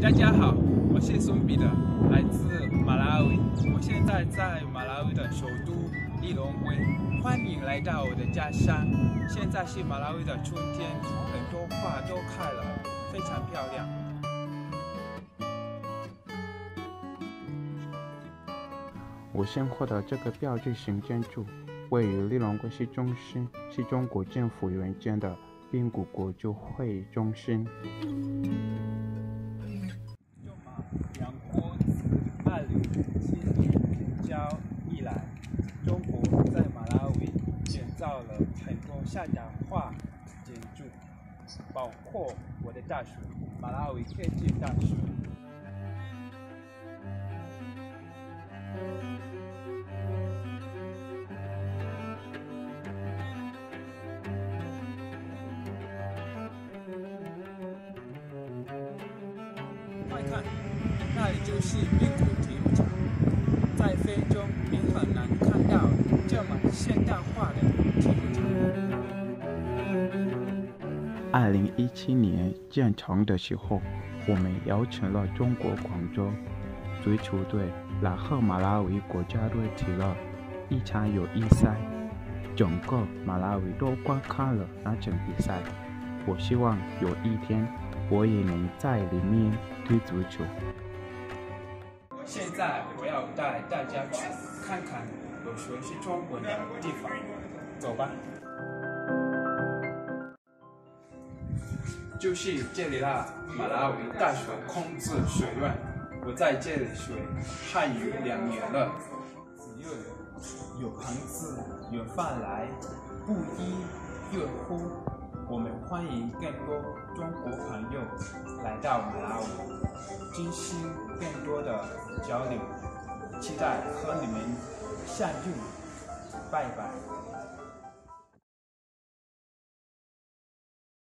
大家好，我是孙彼得，来自马拉维。我现在在马拉维的首都利隆威，欢迎来到我的家乡。现在是马拉维的春天，很多花都开了，非常漂亮。我先获得这个标志性建筑位于利隆国市中心，是中国政府援建的滨谷国际会议中心。杨国子二零七年交易来，中国在马拉维到了很多现代化建筑，包括我的大学——马拉维科技大学。快看，那里就是冰谷体育场。在非洲，你很难看到这么现代化的二零一七年建成的时候，我们邀请了中国广州足球队来和马拉维国家队踢了一场友谊赛，整个马拉维都观看了那场比赛。我希望有一天我也能在里面踢足球。现在我要带大家去看看有谁是中国的地方，走吧。就是这里啦，马拉维大学孔子学院。我在这里学汉语两年了，只要有朋自有饭来，不亦乐乎。我们欢迎更多中国朋友来到马拉维，进行更多的交流，期待和你们相遇。拜拜。